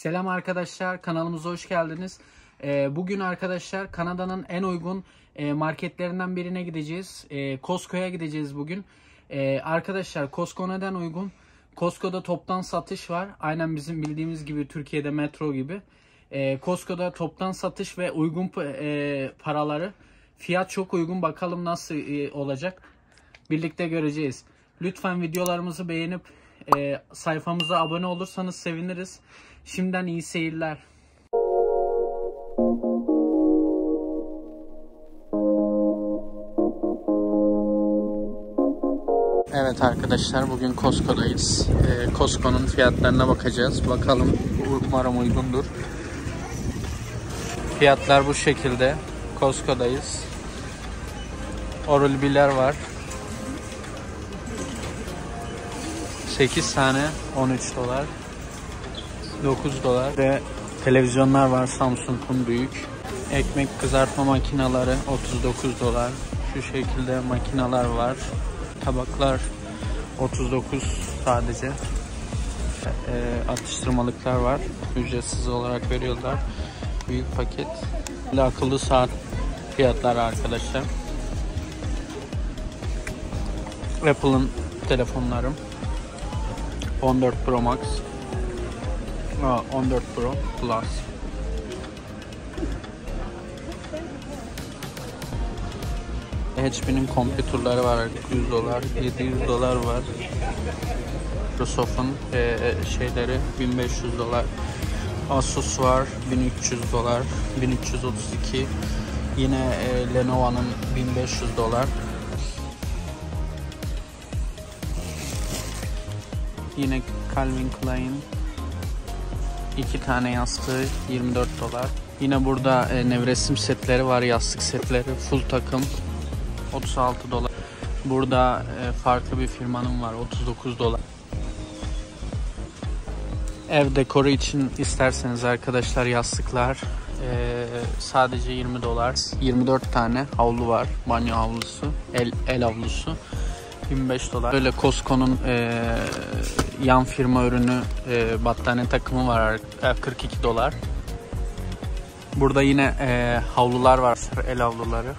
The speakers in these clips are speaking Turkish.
Selam arkadaşlar, kanalımıza hoş geldiniz. Ee, bugün arkadaşlar Kanada'nın en uygun e, marketlerinden birine gideceğiz. E, Costco'ya gideceğiz bugün. E, arkadaşlar Costco neden uygun? Costco'da toptan satış var. Aynen bizim bildiğimiz gibi Türkiye'de metro gibi. Costco'da toptan satış ve uygun e, paraları. Fiyat çok uygun. Bakalım nasıl e, olacak. Birlikte göreceğiz. Lütfen videolarımızı beğenip e, sayfamıza abone olursanız seviniriz. Şimdiden iyi seyirler. Evet arkadaşlar bugün Costco'dayız. Ee, Costco'nun fiyatlarına bakacağız. Bakalım umarım uygundur. Fiyatlar bu şekilde. Costco'dayız. Oral B'ler var. 8 tane 13 dolar. 9 dolar ve televizyonlar var Samsung'un büyük. Ekmek kızartma makineleri 39 dolar. Şu şekilde makineler var. Tabaklar 39 sadece. Ee, atıştırmalıklar var. Ücretsiz olarak veriyorlar. Büyük paket. Ve akıllı saat fiyatları arkadaşlar. Apple'ın telefonlarım. 14 Pro Max. Aa, 14 Pro Plus. HP'nin kompütürleri var 100 dolar, 700 dolar var. Microsoft'un e, şeyleri 1500 dolar. Asus var 1300 dolar, 1332. Yine e, Lenovo'nun 1500 dolar. Yine Calvin Klein iki tane yastığı 24 dolar. Yine burada e, nevresim setleri var, yastık setleri, full takım 36 dolar. Burada e, farklı bir firmanın var 39 dolar. Ev dekoru için isterseniz arkadaşlar yastıklar e, sadece 20 dolar. 24 tane havlu var, banyo havlusu, el, el havlusu. 25 dolar. Böyle Costco'nun e, yan firma ürünü e, battaniye takımı var e, 42 dolar. Burada yine e, havlular var. El havluları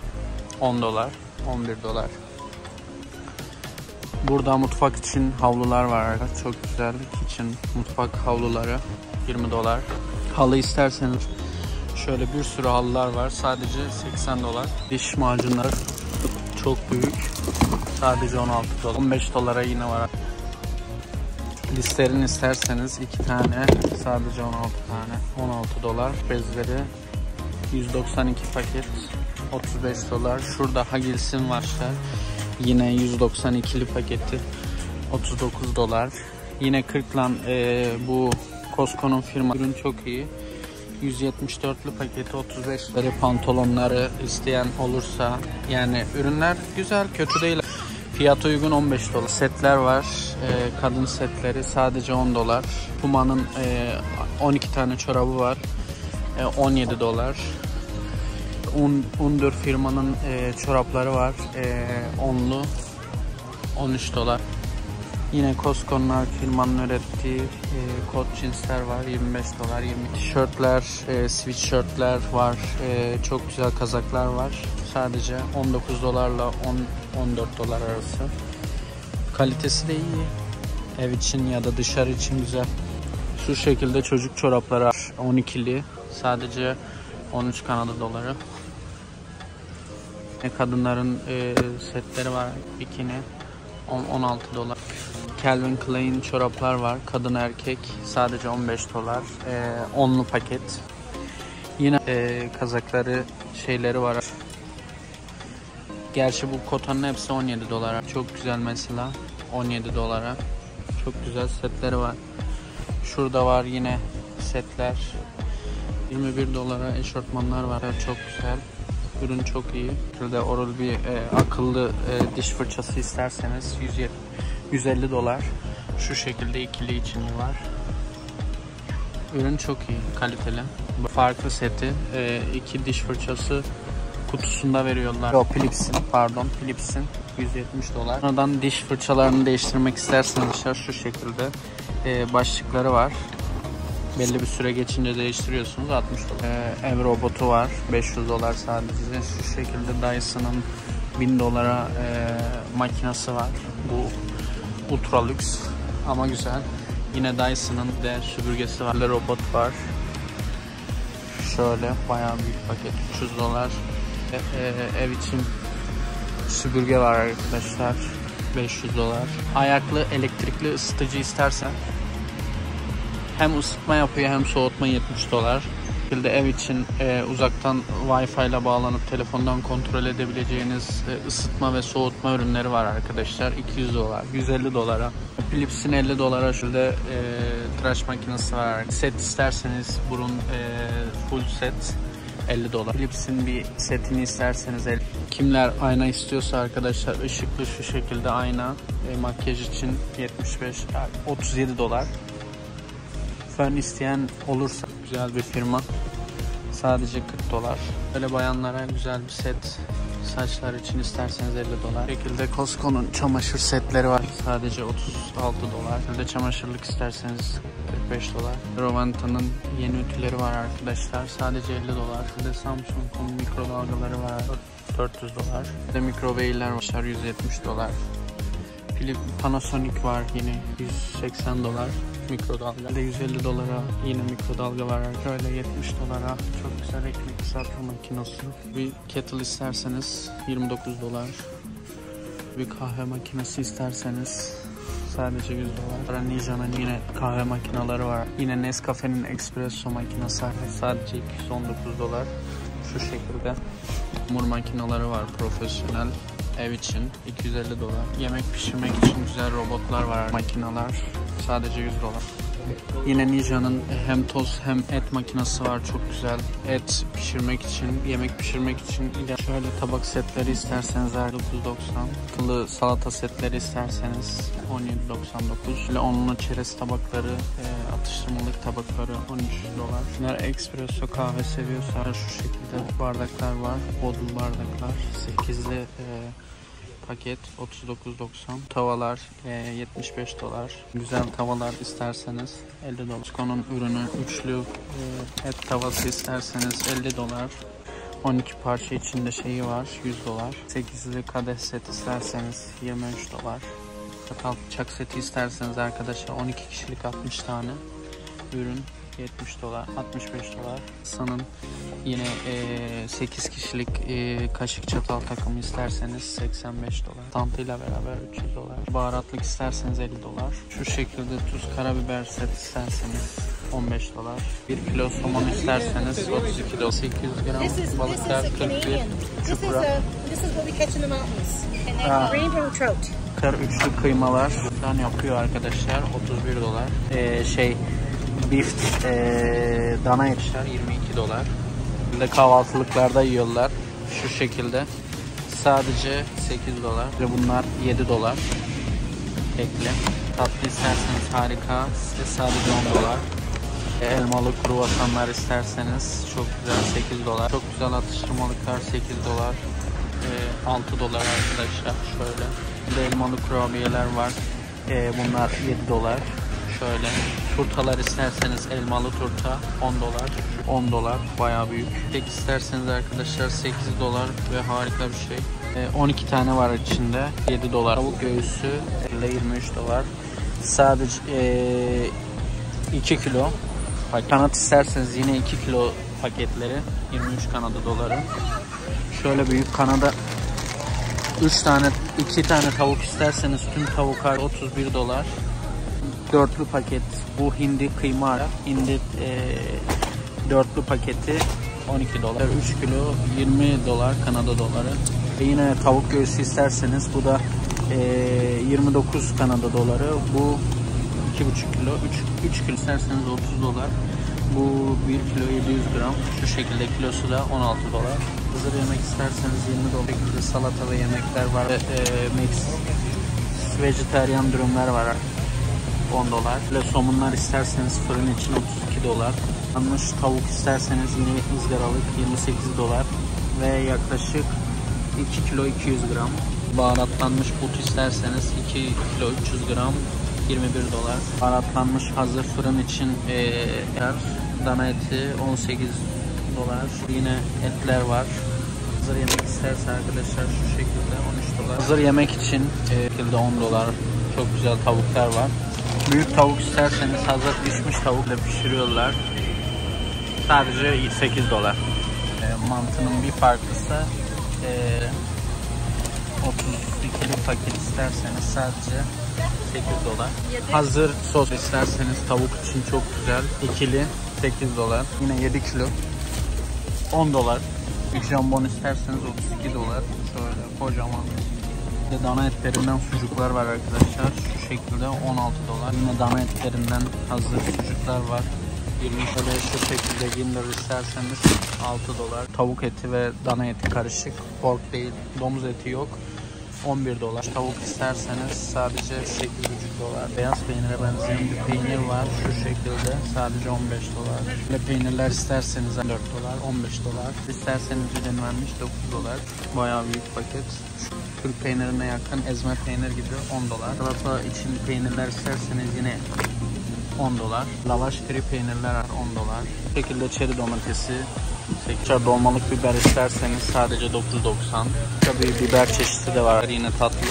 10 dolar, 11 dolar. Burada mutfak için havlular var. Çok güzel. Kitchen mutfak havluları 20 dolar. Halı isterseniz şöyle bir sürü halılar var. Sadece 80 dolar. Diş macunları çok büyük. Sadece 16 dolar. 15 dolara yine var. Listerin isterseniz iki tane sadece 16 tane 16 dolar. Bezleri 192 paket 35 dolar. Şurada Hagils'in var Yine 192'li paketi 39 dolar. Yine 40 lan e, bu Costco'nun firma ürün çok iyi. 174'lü paketi 35 lira pantolonları isteyen olursa yani ürünler güzel kötü değil. Fiyat uygun 15 dolar. Setler var. E, kadın setleri sadece 10 dolar. Puma'nın e, 12 tane çorabı var. E, 17 dolar. Un, Under firmanın e, çorapları var. E, 10'lu 13 dolar. Yine Costco'nun firmanın ürettiği e, kot cinsler var 25 dolar 20 tişörtler, e, sweatshirtler var. E, çok güzel kazaklar var. Sadece 19 dolarla 10 14 dolar arası. Kalitesi de iyi. Ev için ya da dışarı için güzel. Şu şekilde çocuk çorapları 12'li. Sadece 13 Kanada doları. Kadınların e, setleri var. Bikini 10, 16 dolar. Calvin Klein çoraplar var. Kadın erkek sadece 15 dolar. E, onlu paket. Yine e, kazakları şeyleri var. Gerçi bu kotanın hepsi 17 dolara. Çok güzel mesela. 17 dolara. Çok güzel setleri var. Şurada var yine setler. 21 dolara eşortmanlar var. Çok güzel. Ürün çok iyi. Şurada Oral bir e, akıllı e, diş fırçası isterseniz 170, 150 dolar. Şu şekilde ikili içinde var. Ürün çok iyi, kaliteli. Farklı seti, e, iki diş fırçası kutusunda veriyorlar. Yok Philips'in pardon Philips'in 170 dolar. Sonradan diş fırçalarını değiştirmek isterseniz şu şekilde e, başlıkları var. Belli bir süre geçince değiştiriyorsunuz 60 dolar. Ee, ev robotu var 500 dolar sadece. Şu şekilde Dyson'ın 1000 dolara e, makinesi var. Bu ultra lüks ama güzel. Yine Dyson'ın de süpürgesi var. Robot var. Şöyle bayağı büyük paket 300 dolar. E, e, ev için süpürge var arkadaşlar. 500 dolar. Ayaklı elektrikli ısıtıcı istersen hem ısıtma yapıyor hem soğutma 70 dolar. şekilde ev için e, uzaktan Wi-Fi ile bağlanıp telefondan kontrol edebileceğiniz e, ısıtma ve soğutma ürünleri var arkadaşlar. 200 dolar, 150 dolara. Philips'in 50 dolara şöyle e, tıraş makinesi var. Set isterseniz burun e, full set 50 dolar. Philips'in bir setini isterseniz kimler ayna istiyorsa arkadaşlar ışıklı şu şekilde ayna e, makyaj için 75 37 dolar. Fön isteyen olursa güzel bir firma. Sadece 40 dolar. Böyle bayanlara güzel bir set saçlar için isterseniz 50 dolar. Bu şekilde Costco'nun çamaşır setleri var. Sadece 36 dolar. Şöyle çamaşırlık isterseniz 45 dolar. Rovanta'nın yeni ütüleri var arkadaşlar. Sadece 50 dolar. Şöyle Samsung'un mikrodalgaları var. 400 dolar. Bir de mikrowav'ler var. 170 dolar. Panasonic var yine 180 dolar mikrodalga. Bir de 150 dolara yine mikrodalga var. Şöyle 70 dolara çok güzel ekmek kısaltma makinesi. Bir kettle isterseniz 29 dolar. Bir kahve makinesi isterseniz sadece 100 dolar. Nija'nın yine kahve makineleri var. Yine Nescafe'nin espresso makinesi. Sadece 219 dolar. Şu şekilde. Hamur makineleri var profesyonel ev için 250 dolar. Yemek pişirmek için güzel robotlar var, makineler sadece 100 dolar. Yine Nija'nın hem toz hem et makinesi var çok güzel. Et pişirmek için, yemek pişirmek için şöyle tabak setleri isterseniz 9.90. Kılı salata setleri isterseniz 17.99. Şöyle onlu çerez tabakları, e, atıştırmalık tabakları 13 dolar. Bunlar espresso kahve seviyorsa şu şekilde bardaklar var. Bodrum bardaklar. 8'li e, paket 39.90 tavalar e, 75 dolar. Güzel tavalar isterseniz 50 dolar. Sko'nun ürünü üçlü e, et tavası isterseniz 50 dolar. 12 parça içinde şeyi var 100 dolar. 8'li kadeh set isterseniz 23 dolar. Çatal bıçak seti isterseniz arkadaşlar 12 kişilik 60 tane ürün 70 dolar 65 dolar. Sanın yine e, 8 kişilik e, kaşık çatal takımı isterseniz 85 dolar. Tantıyla beraber 300 dolar. Baharatlık isterseniz 50 dolar. Şu şekilde tuz karabiber set isterseniz 15 dolar. 1 kilo somon isterseniz 32 dolar 800 gram This is, balıklar this is a 41 Canadian. This is çupra a this is what we catch in the mountains. Rainbow trout. Kır üçlü kıymalar yapıyor arkadaşlar. 31 dolar. Ee, şey beef e, dana etler 22 dolar. De kahvaltılıklarda yiyorlar şu şekilde. Sadece 8 dolar ve bunlar 7 dolar. Ekli tatlı isterseniz harika. Size sadece 10 dolar. Elmalı kruvasanlar isterseniz çok güzel 8 dolar. Çok güzel atıştırmalıklar 8 dolar. E, 6 dolar arkadaşlar şöyle. Bir de elmalı kurabiyeler var. Bunlar 7 dolar. Şöyle turtalar isterseniz elmalı turta 10 dolar. 10 dolar bayağı büyük. Tek isterseniz arkadaşlar 8 dolar ve harika bir şey. E, 12 tane var içinde. 7 dolar. Tavuk göğüsü 23 dolar. Sadece e, 2 kilo. Kanat isterseniz yine 2 kilo paketleri. 23 Kanada doları. Şöyle büyük Kanada 3 tane 2 tane tavuk isterseniz tüm tavuklar 31 dolar dörtlü paket. Bu hindi kıyma hindi e, dörtlü paketi 12 dolar 3 kilo 20 dolar Kanada doları. Ve yine tavuk göğsü isterseniz bu da e, 29 Kanada doları. Bu 2,5 kilo 3, 3 kilo isterseniz 30 dolar. Bu 1 kilo 700 gram. Şu şekilde kilosu da 16 dolar. Hazır yemek isterseniz 20 dolar. Şekilde salata ve yemekler var. Ve e, mix vejetaryen dürümler var 10 dolar. Böyle somunlar isterseniz fırın için 32 dolar. Yanmış tavuk isterseniz yine ızgaralık 28 dolar. Ve yaklaşık 2 kilo 200 gram. Baharatlanmış but isterseniz 2 kilo 300 gram 21 dolar. Baharatlanmış hazır fırın için e, dana eti 18 dolar. Yine etler var. Hazır yemek isterse arkadaşlar şu şekilde 13 dolar. Hazır yemek için e, şekilde 10 dolar. Çok güzel tavuklar var. Büyük tavuk isterseniz hazır pişmiş tavukla pişiriyorlar. Sadece 8 dolar. E, mantının bir farklısı e, 32'li paket isterseniz sadece 8 dolar. Hazır sos isterseniz tavuk için çok güzel. İkili 8 dolar. Yine 7 kilo 10 dolar. Bir jambon isterseniz 32 dolar. Şöyle kocaman. De dana etlerinden sucuklar var arkadaşlar. Şu şekilde 16 dolar. Yine dana etlerinden hazır sucuklar var. 20 şöyle şu şekilde ginder isterseniz 6 dolar. Tavuk eti ve dana eti karışık. Pork değil, domuz eti yok. 11 dolar. Tavuk isterseniz sadece 8,5 dolar. Beyaz peynire benzeyen bir peynir var. Şu şekilde sadece 15 dolar. Ve peynirler isterseniz 4 dolar, 15 dolar. İsterseniz dilimlenmiş 9 dolar. Bayağı büyük paket. Türk peynirine yakın ezme peynir gibi 10 dolar. Salata için peynirler isterseniz yine 10 dolar. Lavaş kiri peynirler var 10 dolar. Bu şekilde çeri domatesi Tekrar dolmalık biber isterseniz sadece 9.90. Tabii biber çeşidi de var. Yine tatlı.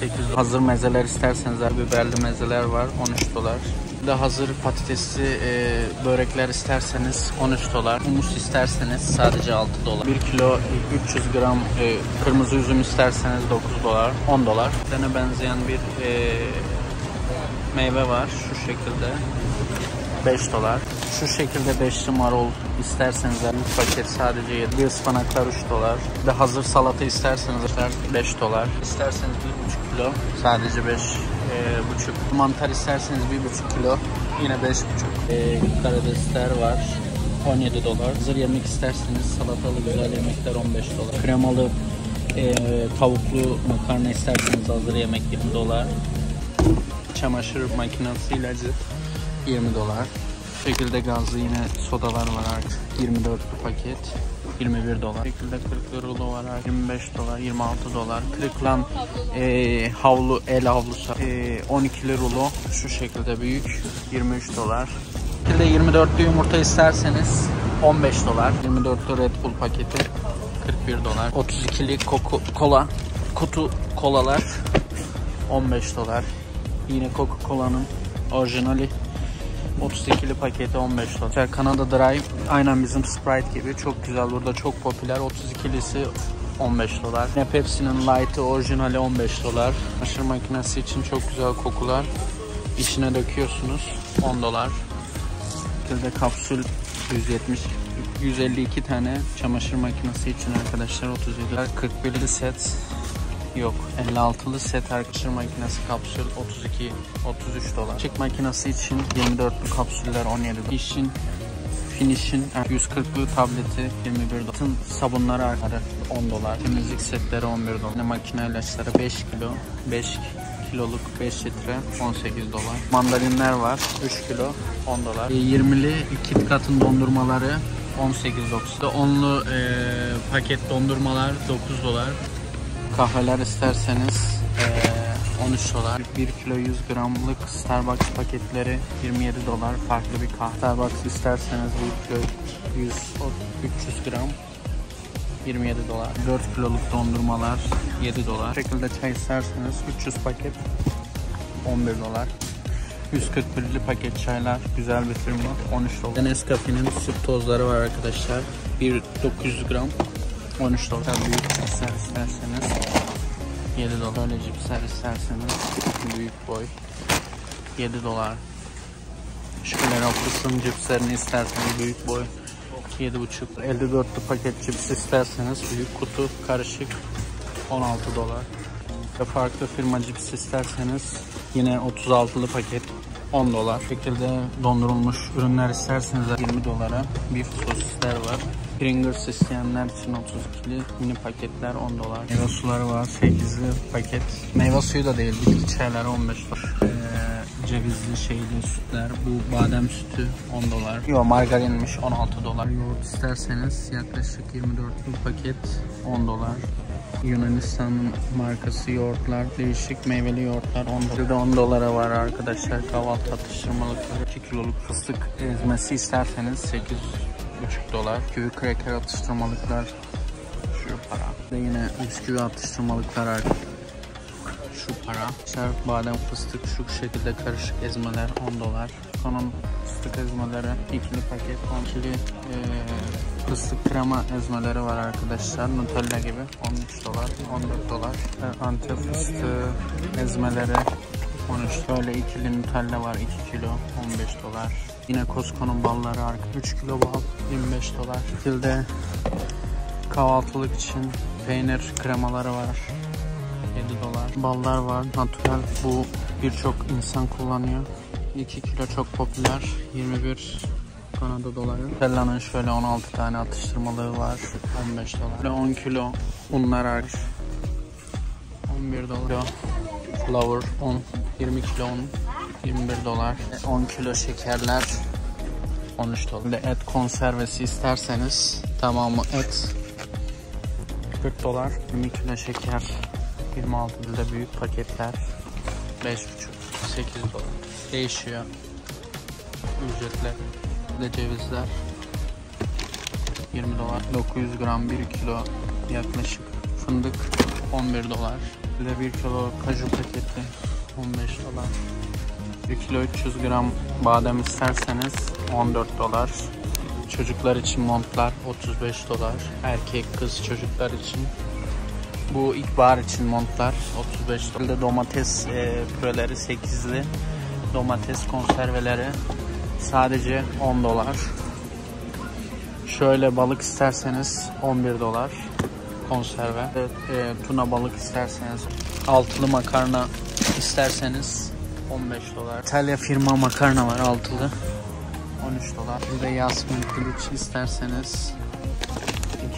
8 Hazır mezeler isterseniz biberli mezeler var 13 dolar. Bir de hazır patatesli e, börekler isterseniz 13 dolar. Humus isterseniz sadece 6 dolar. 1 kilo 300 gram e, kırmızı üzüm isterseniz 9 dolar. 10 dolar. Dene benzeyen bir e, meyve var şu şekilde. 5 dolar. Şu şekilde beşli marul isterseniz bir paket sadece 7. Bir ıspanaklar 3 dolar. Bir hazır salata isterseniz 5 dolar. İsterseniz 1,5 kilo sadece 5 e, buçuk. Mantar isterseniz 1,5 kilo yine 5,5. E, karidesler var. 17 dolar. Hazır yemek isterseniz salatalı güzel yemekler 15 dolar. Kremalı e, tavuklu makarna isterseniz hazır yemek 20 dolar. Çamaşır makinesi ilacı 20 dolar. Şekilde gazlı yine sodalar var artık. 24 paket. 21 dolar. Bu şekilde kırıklı rulo var artık. 25 dolar, 26 dolar. Kırıklan e, havlu, el havlusu. E, 12'li rulo. Şu şekilde büyük. 23 dolar. Bu şekilde 24'lü yumurta isterseniz 15 dolar. 24'lü Red Bull paketi 41 dolar. 32'li kola kutu kolalar 15 dolar. Yine Coca-Cola'nın orijinali 32'li paketi 15 dolar. Kanada Dry aynen bizim Sprite gibi çok güzel burada çok popüler. 32'lisi 15 dolar. Yine Pepsi'nin Light'ı orijinali 15 dolar. Aşırı makinesi için çok güzel kokular. İçine döküyorsunuz 10 dolar. Şekilde kapsül 170 152 tane çamaşır makinesi için arkadaşlar 37 41'li set Yok 56'lı set arkadaşlar makinesi kapsül 32 33 dolar. Çık makinesi için 24'lü kapsüller 17 dolar. İşin Finish'in 140'lı tableti 21 dolar. Tüm sabunları arkarı 10 dolar. Temizlik setleri 11 dolar. Makine ilaçları 5 kilo 5 kiloluk 5 litre 18 dolar. Mandalinler var 3 kilo 10 dolar. 20'li 2 katın dondurmaları 18.90. 10'lu e, paket dondurmalar 9 dolar. Kahveler isterseniz e, 13 dolar. 1 kilo 100 gramlık Starbucks paketleri 27 dolar. Farklı bir kahve. Starbucks isterseniz 1 kilo 100 300 gram 27 dolar. 4 kiloluk dondurmalar 7 dolar. Bu şekilde çay isterseniz 300 paket 11 dolar. 141'li paket çaylar güzel bir firma 13 dolar. Nescafe'nin süt tozları var arkadaşlar. 1 900 gram 13 dolar. Büyük cipsler isterseniz 7 dolar. Böyle cipsler isterseniz büyük boy 7 dolar. Şöyle kısım cipslerini isterseniz büyük boy 7,5 54'lü paket cips isterseniz büyük kutu karışık 16 dolar. Ve farklı firma cips isterseniz yine 36'lı paket 10 dolar. Şekilde dondurulmuş ürünler isterseniz 20 dolara bir sosisler var. Pringles isteyenler için 32'li mini paketler 10 dolar. Meyve suları var 8'li paket. Meyve suyu da değil bitki çayları 15 dolar. Ee, cevizli şeyli sütler. Bu badem sütü 10 dolar. Yo margarinmiş 16 dolar. Yoğurt isterseniz yaklaşık 24'lü paket 10 dolar. Yunanistan'ın markası yoğurtlar, değişik meyveli yoğurtlar 10 dolar. 10 dolara var arkadaşlar. Kahvaltı atıştırmalıkları 2 kiloluk fıstık ezmesi isterseniz 8,5 dolar. Kiwi cracker atıştırmalıklar şu para. Ve yine bisküvi atıştırmalıklar şu para. Şarap, badem, fıstık şu şekilde karışık ezmeler 10 dolar. Sonun fıstık ezmeleri ikili paket 10 kili e, fıstık krema ezmeleri var arkadaşlar. Nutella gibi 13 dolar, 14 dolar. E, Antep fıstığı ezmeleri 13 böyle ikili Nutella var 2 kilo 15 dolar. Yine Costco'nun balları arka 3 kilo bal 25 dolar. Şekilde kahvaltılık için peynir kremaları var. 7 dolar. Ballar var. Natural. Bu birçok insan kullanıyor. 2 kilo çok popüler. 21 Kanada doları. Tella'nın şöyle 16 tane atıştırmalığı var. 15 dolar. Ve 10 kilo unlar hariç. 11 dolar. Flour 10. 20 kilo un. 21 dolar. 10 kilo şekerler. 13 dolar. Ve et konservesi isterseniz tamamı et. 40 dolar. 20 kilo şeker. 26 dilde büyük paketler. 5,5 8 dolar. Değişiyor. Ücretler de cevizler. 20 dolar. 900 gram 1 kilo yaklaşık fındık. 11 dolar. Bir de 1 kilo kaju paketi. 15 dolar 1 kilo 300 gram badem isterseniz 14 dolar çocuklar için montlar 35 dolar erkek kız çocuklar için bu ilkbahar için montlar 35 dolar. Domates e, püreleri 8'li. Domates konserveleri sadece 10 dolar. Şöyle balık isterseniz 11 dolar konserve. E, tuna balık isterseniz altılı makarna isterseniz 15 dolar. İtalya firma makarna var altılı. 13 dolar. Bir de yasmin piliç isterseniz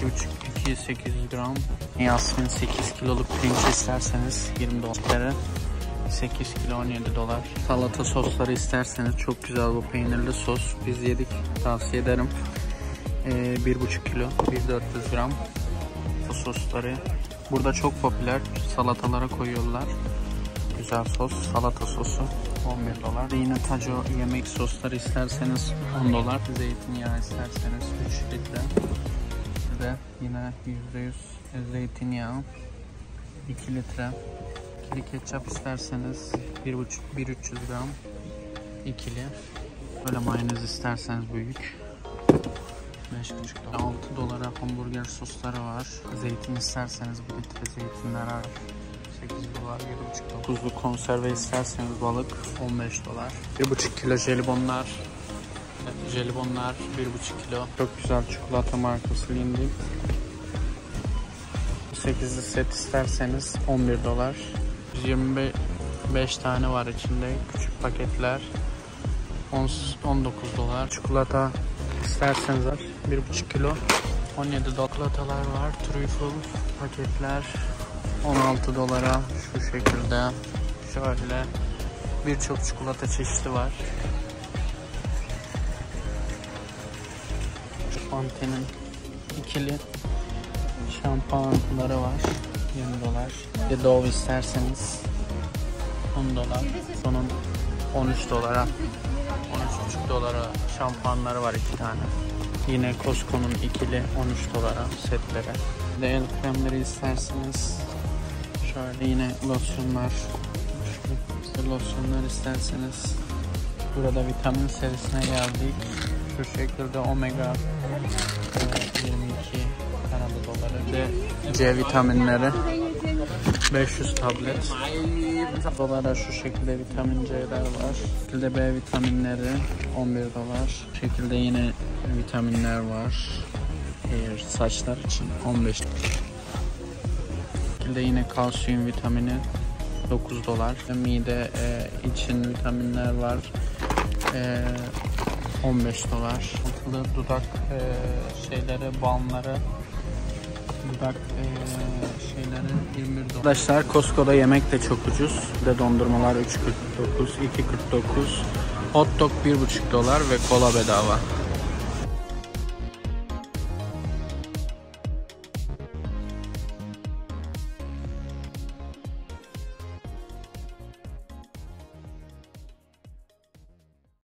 2,5 2-800 gram. Yasmin 8 kiloluk pirinç isterseniz 20 dolar. 8 kilo 17 dolar. Salata sosları isterseniz çok güzel bu peynirli sos. Biz yedik tavsiye ederim. Ee, 1,5 kilo 1400 gram bu sosları. Burada çok popüler salatalara koyuyorlar güzel sos salata sosu 11 dolar. Yine taco yemek sosları isterseniz 10 dolar. Zeytinyağı isterseniz 3 litre. De yine %100 zeytinyağı 2 litre. İkili ketçap isterseniz 1,5 1300 gram ikili. Böyle mayonez isterseniz büyük. 5,5 dolar. 6 dolara hamburger sosları var. Zeytin isterseniz 1 litre zeytinler var. 8 dolar 7,5 dolar tuzlu konserve isterseniz balık 15 dolar. 1,5 kilo jelibonlar. Jelibonlar 1,5 kilo. Çok güzel çikolata markası Lindy 8'li set isterseniz 11 dolar. 125 tane var içinde küçük paketler. 19 dolar. Çikolata isterseniz 1,5 kilo. 17 dolar. Çikolatalar var trüffle paketler 16 dolara şu şekilde şöyle birçok çikolata çeşidi var Pantene'in ikili şampuanları var 20 dolar. Bir Dove isterseniz 10 dolar. Sonun 13 dolara 13,5 dolara şampuanları var iki tane. Yine Costco'nun ikili 13 dolara setlere. Bir kremleri isterseniz şöyle yine losyonlar işte losyonlar isterseniz burada vitamin serisine geldik. Şu şekilde omega 22 Kanada doları ve C vitaminleri 500 tablet dolara şu şekilde vitamin C'ler var. Bu şekilde B vitaminleri 11 dolar. Bu şekilde yine vitaminler var. Hair saçlar için 15 dolar. Şekilde yine kalsiyum vitamini 9 dolar. Mide e, için vitaminler var. E, 15 dolar. Altılı dudak e, şeyleri, balmları dudak e, şeyleri 21 dolar. Arkadaşlar Costco'da yemek de çok ucuz. De dondurmalar 3.49, 2.49. Hot dog 1.5 dolar ve kola bedava.